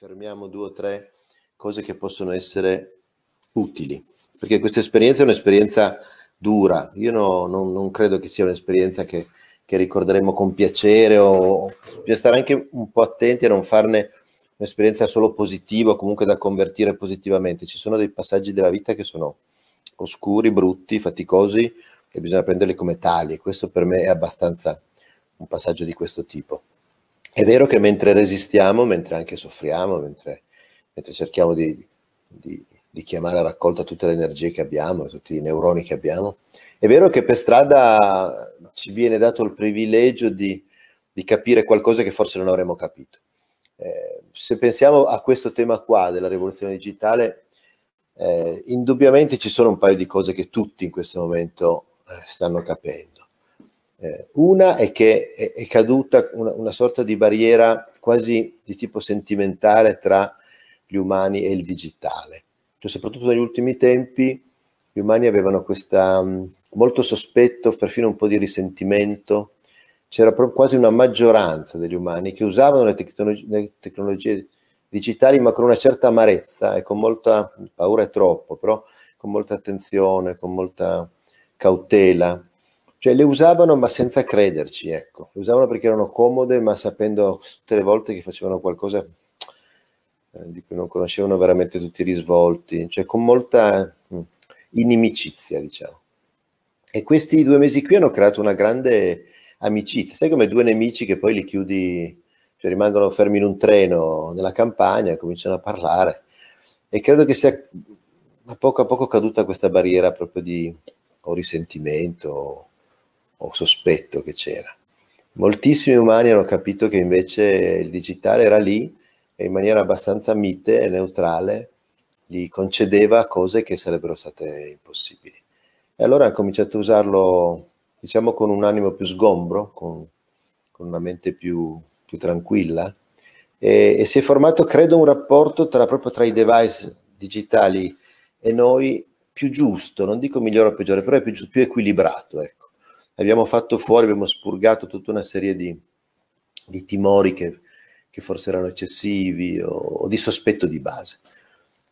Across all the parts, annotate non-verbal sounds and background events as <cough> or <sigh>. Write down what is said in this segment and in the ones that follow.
fermiamo due o tre cose che possono essere utili, perché questa esperienza è un'esperienza dura, io no, non, non, credo che sia un'esperienza che, che ricorderemo con piacere o bisogna stare anche un po' attenti a non farne un'esperienza solo positiva o comunque da convertire positivamente. Ci sono dei passaggi della vita che sono oscuri, brutti, faticosi e bisogna prenderli come tali e questo per me è abbastanza un passaggio di questo tipo. È vero che mentre resistiamo, mentre anche soffriamo, mentre, mentre cerchiamo di, di, di, chiamare a raccolta tutte le energie che abbiamo, tutti i neuroni che abbiamo, è vero che per strada ci viene dato il privilegio di, di capire qualcosa che forse non avremmo capito. Eh, se pensiamo a questo tema qua della rivoluzione digitale, eh, indubbiamente ci sono un paio di cose che tutti in questo momento eh, stanno capendo. Eh, una è che è, è caduta una, una, sorta di barriera quasi di tipo sentimentale tra gli umani e il digitale. Cioè, soprattutto negli ultimi tempi gli umani avevano questa um, molto sospetto, perfino un po' di risentimento. C'era quasi una maggioranza degli umani che usavano le, tecnologie, le tecnologie digitali ma con una certa amarezza e con molta paura è troppo, però con molta attenzione, con molta cautela cioè le usavano ma senza crederci, ecco. Le usavano perché erano comode ma sapendo tutte le volte che facevano qualcosa eh, di cui non conoscevano veramente tutti i risvolti, cioè con molta mh, mm, inimicizia, diciamo. E questi due mesi qui hanno creato una grande amicizia. Sai come due nemici che poi li chiudi, cioè rimangono fermi in un treno nella campagna e cominciano a parlare. E credo che sia a poco a poco caduta questa barriera proprio di o risentimento o sospetto che c'era. Moltissimi umani hanno capito che invece il digitale era lì e in maniera abbastanza mite e neutrale gli concedeva cose che sarebbero state impossibili. E allora hanno cominciato a usarlo, diciamo, con un animo più sgombro, con, con una mente più, più tranquilla, e, e, si è formato, credo, un rapporto tra, proprio tra i device digitali e noi più giusto, non dico migliore o peggiore, però è più, più equilibrato. Ecco abbiamo fatto fuori, abbiamo spurgato tutta una serie di, di timori che, che, forse erano eccessivi o, o, di sospetto di base.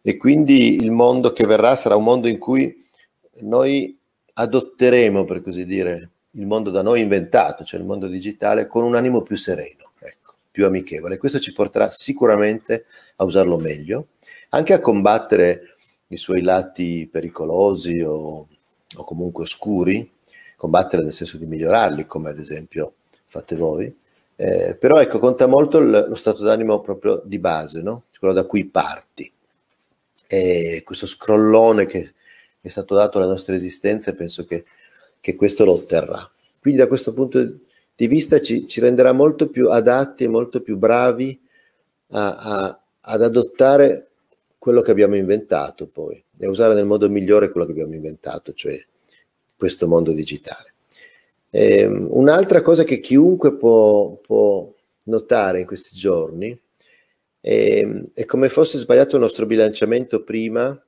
E quindi il mondo che verrà sarà un mondo in cui noi adotteremo, per così dire, il mondo da noi inventato, cioè il mondo digitale, con un animo più sereno, ecco, più amichevole. Questo ci porterà sicuramente a usarlo meglio, anche a combattere i suoi lati pericolosi o, o comunque oscuri, combattere nel senso di migliorarli, come ad esempio fate voi. Eh, però ecco, conta molto il, lo stato d'animo proprio di base, no? quello da cui parti. E questo scrollone che è stato dato alla nostra esistenza, penso che, che questo lo otterrà. Quindi da questo punto di vista ci, ci renderà molto più adatti e molto più bravi a, a, ad adottare quello che abbiamo inventato poi e usare nel modo migliore quello che abbiamo inventato, cioè questo mondo digitale. Eh, un'altra cosa che chiunque può, può, notare in questi giorni è, è, come fosse sbagliato il nostro bilanciamento prima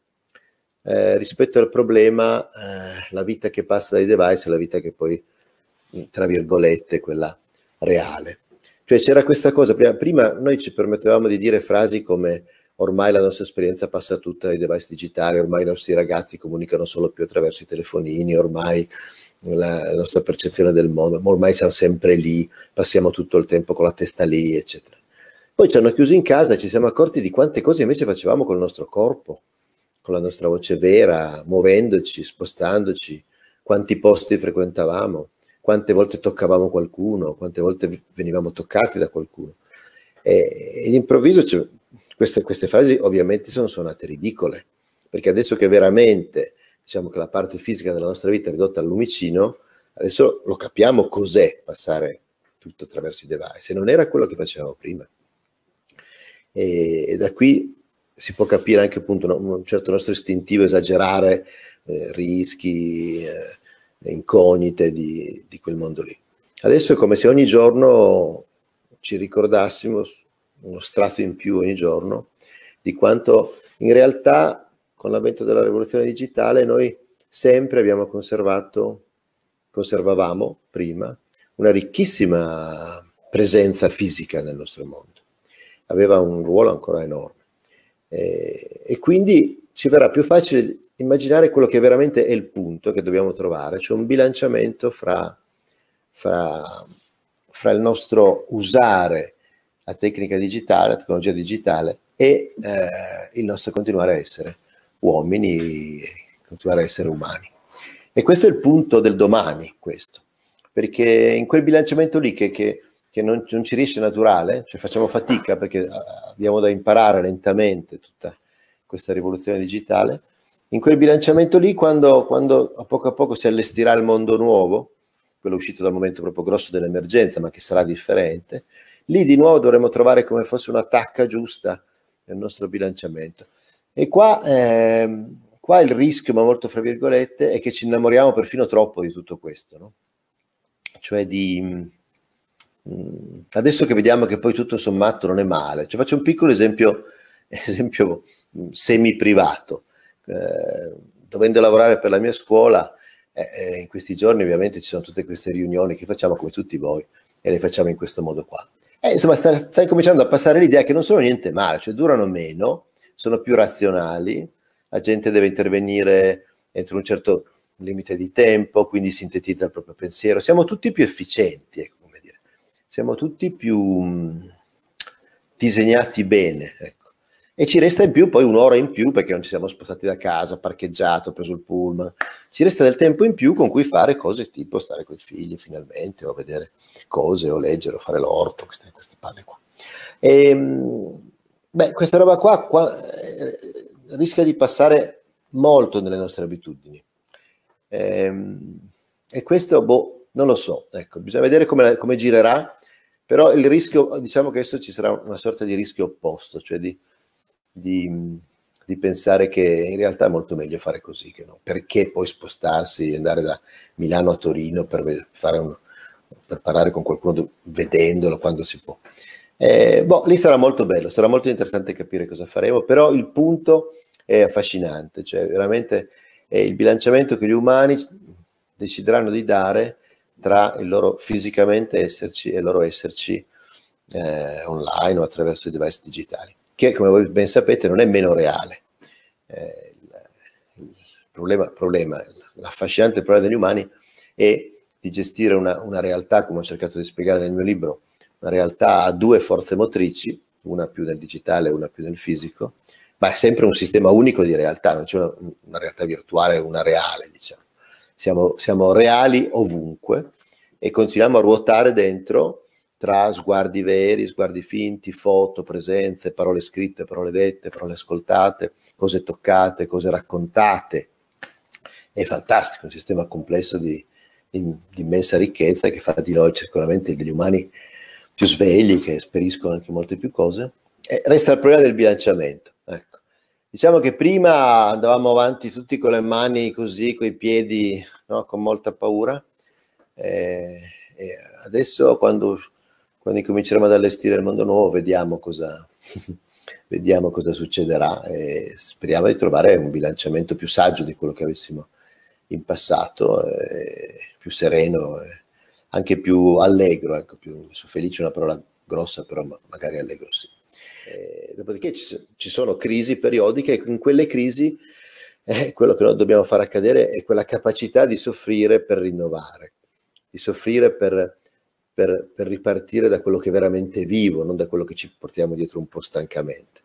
eh, rispetto al problema eh, la vita che passa dai device e la vita che poi, tra virgolette, quella reale. Cioè c'era questa cosa, prima, prima noi ci permettevamo di dire frasi come ormai la nostra esperienza passa tutta ai device digitali, ormai i nostri ragazzi comunicano solo più attraverso i telefonini, ormai la, nostra percezione del mondo, ormai siamo sempre lì, passiamo tutto il tempo con la testa lì, eccetera. Poi ci hanno chiuso in casa e ci siamo accorti di quante cose invece facevamo col nostro corpo, con la nostra voce vera, muovendoci, spostandoci, quanti posti frequentavamo, quante volte toccavamo qualcuno, quante volte venivamo toccati da qualcuno. E, e improvviso queste, queste frasi ovviamente sono suonate ridicole, perché adesso che veramente diciamo che la parte fisica della nostra vita è ridotta al lumicino, adesso lo capiamo cos'è passare tutto attraverso i device, e non era quello che facevamo prima. E, e da qui si può capire anche appunto un, un certo nostro istintivo esagerare eh, rischi, eh, incognite di, di quel mondo lì. Adesso è come se ogni giorno ci ricordassimo uno strato in più ogni giorno di quanto in realtà con l'avvento della rivoluzione digitale noi sempre abbiamo conservato, conservavamo prima, una ricchissima presenza fisica nel nostro mondo. aveva un ruolo ancora enorme. Eh, e quindi ci verrà più facile immaginare quello che veramente è il punto che dobbiamo trovare, cioè un bilanciamento fra, fra, fra il nostro usare la tecnica digitale, la tecnologia digitale e eh, il nostro continuare a essere uomini, continuare a essere umani. E questo è il punto del domani, questo, perché in quel bilanciamento lì che, che, che non, non, ci riesce naturale, cioè facciamo fatica perché abbiamo da imparare lentamente tutta questa rivoluzione digitale, in quel bilanciamento lì, quando, quando a poco a poco si allestirà il mondo nuovo, quello uscito dal momento proprio grosso dell'emergenza, ma che sarà differente, lì di nuovo dovremo trovare come fosse una tacca giusta nel nostro bilanciamento. E qua, eh, qua il rischio, ma molto fra virgolette, è che ci innamoriamo perfino troppo di tutto questo, no? Cioè di... Mm, adesso che vediamo che poi tutto sommato non è male, cioè faccio un piccolo esempio, <laughs> esempio mm, semi-privato. Eh, dovendo lavorare per la mia scuola, eh, eh, in questi giorni ovviamente ci sono tutte queste riunioni che facciamo come tutti voi e le facciamo in questo modo qua. Eh, insomma, sta, sta cominciando a passare l'idea che non sono niente male, cioè durano meno, sono più razionali, la gente deve intervenire entro un certo limite di tempo, quindi sintetizza il proprio pensiero. Siamo tutti più efficienti, ecco come dire. Siamo tutti più mh, disegnati bene. Ecco. E ci resta in più poi un'ora in più perché non ci siamo spostati da casa, parcheggiato, preso il pullman. Ci resta del tempo in più con cui fare cose tipo stare con i figli finalmente, o vedere cose, o leggere, o fare l'orto, queste, queste palle qua. E, ehm, beh, questa roba qua, qua eh, rischia di passare molto nelle nostre abitudini. E, ehm, e questo, boh, non lo so, ecco, bisogna vedere come, come girerà, però il rischio, diciamo che adesso ci sarà una sorta di rischio opposto, cioè di, di, di pensare che in realtà è molto meglio fare così, che no? perché poi spostarsi e andare da Milano a Torino per, un, per parlare con qualcuno vedendolo quando si può. Eh, boh, lì sarà molto bello, sarà molto interessante capire cosa faremo, però il punto è affascinante, cioè veramente è il bilanciamento che gli umani decideranno di dare tra il loro fisicamente esserci e il loro esserci eh, online o attraverso i device digitali, che come voi ben sapete non è meno reale. Eh, il, problema, problema, l'affascinante problema degli umani è di gestire una, una realtà, come ho cercato di spiegare nel mio libro, una realtà a due forze motrici, una più nel digitale e una più nel fisico, ma è sempre un sistema unico di realtà, non c'è una, una realtà virtuale una reale, diciamo. Siamo, siamo, reali ovunque e continuiamo a ruotare dentro tra sguardi veri, sguardi finti, foto, presenze, parole scritte, parole dette, parole ascoltate, cose toccate, cose raccontate. È fantastico, un sistema complesso di, di, di immensa ricchezza che fa di noi sicuramente degli umani più svegli, che esperiscono anche molte più cose. E resta il problema del bilanciamento. Ecco. Diciamo che prima andavamo avanti tutti con le mani così, con i piedi, no? con molta paura. E, e adesso quando, quando incominceremo ad allestire il mondo nuovo vediamo cosa, <laughs> vediamo cosa succederà e speriamo di trovare un bilanciamento più saggio di quello che avessimo in passato, eh, più sereno, anche più allegro, ecco, più, felice una parola grossa, però magari allegro sì. Eh, dopodiché ci, sono crisi periodiche e in quelle crisi eh, quello che noi dobbiamo far accadere è quella capacità di soffrire per rinnovare, di soffrire per, per, per ripartire da quello che è veramente vivo, non da quello che ci portiamo dietro un po' stancamente.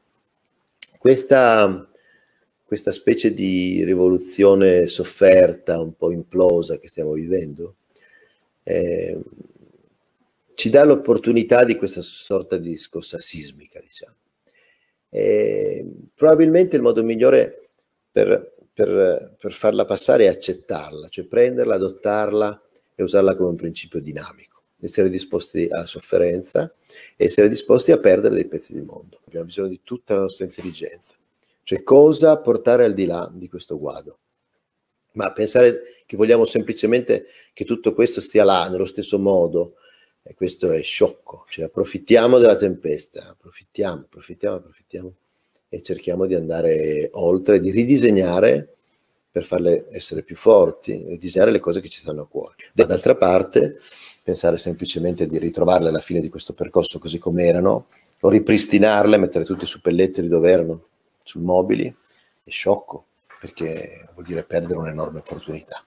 Questa, questa specie di rivoluzione sofferta, un po' implosa che stiamo vivendo, eh, ci dà l'opportunità di questa sorta di scossa sismica, diciamo. E probabilmente il modo migliore per, per, per, farla passare è accettarla, cioè prenderla, adottarla e usarla come un principio dinamico, essere disposti alla sofferenza, essere disposti a perdere dei pezzi di mondo. Abbiamo bisogno di tutta la nostra intelligenza, cioè cosa portare al di là di questo guado. Ma pensare che vogliamo semplicemente che tutto questo stia là nello stesso modo, e questo è sciocco, cioè approfittiamo della tempesta, approfittiamo, approfittiamo, approfittiamo e cerchiamo di andare oltre, di ridisegnare per farle essere più forti, ridisegnare le cose che ci stanno a cuore. D'altra parte, pensare semplicemente di ritrovarle alla fine di questo percorso così come erano o ripristinarle, mettere tutti i suppellettili dove erano, sul mobili, è sciocco, perché vuol dire perdere un'enorme opportunità.